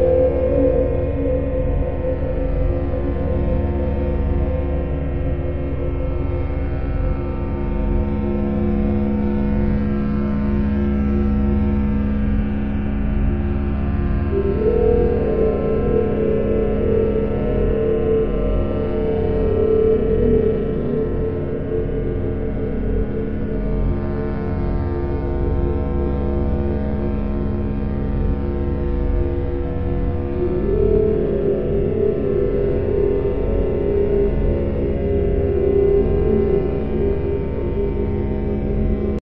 you